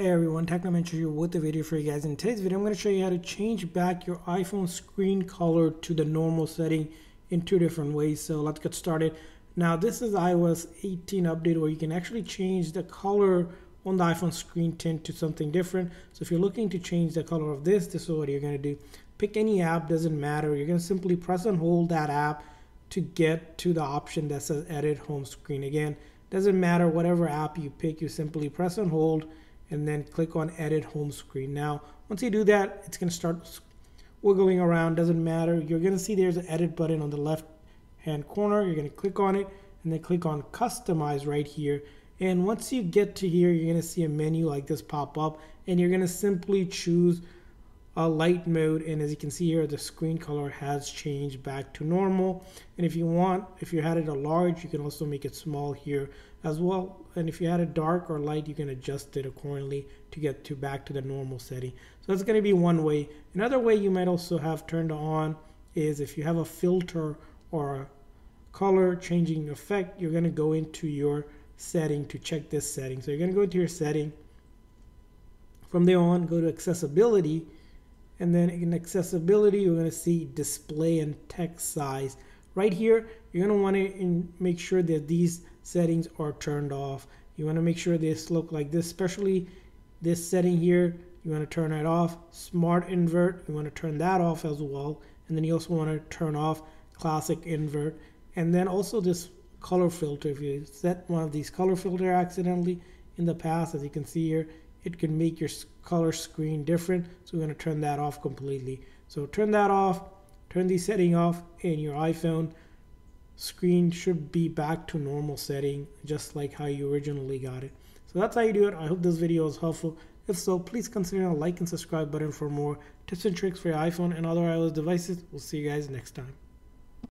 Hey everyone, Technomentary here with a video for you guys. In today's video, I'm going to show you how to change back your iPhone screen color to the normal setting in two different ways. So let's get started. Now this is iOS 18 update where you can actually change the color on the iPhone screen tint to something different. So if you're looking to change the color of this, this is what you're going to do. Pick any app, doesn't matter. You're going to simply press and hold that app to get to the option that says edit home screen. Again, doesn't matter whatever app you pick, you simply press and hold and then click on edit home screen. Now, once you do that, it's going to start wiggling around. Doesn't matter. You're going to see there's an edit button on the left hand corner. You're going to click on it and then click on customize right here. And once you get to here, you're going to see a menu like this pop up and you're going to simply choose a light mode and as you can see here the screen color has changed back to normal. And if you want if you had it a large you can also make it small here as well. And if you had it dark or light you can adjust it accordingly to get to back to the normal setting. So that's going to be one way. Another way you might also have turned on is if you have a filter or a color changing effect you're going to go into your setting to check this setting. So you're going to go into your setting. From there on go to accessibility and then in accessibility, you're going to see display and text size. Right here, you're want to make sure that these settings are turned off. You want to make sure this look like this, especially this setting here. You want to turn it off. Smart invert, you want to turn that off as well. And then you also want to turn off classic invert. And then also this color filter. If you set one of these color filter accidentally in the past, as you can see here, it can make your color screen different. So we're going to turn that off completely. So turn that off, turn the setting off, and your iPhone screen should be back to normal setting, just like how you originally got it. So that's how you do it. I hope this video was helpful. If so, please consider a like and subscribe button for more tips and tricks for your iPhone and other iOS devices. We'll see you guys next time.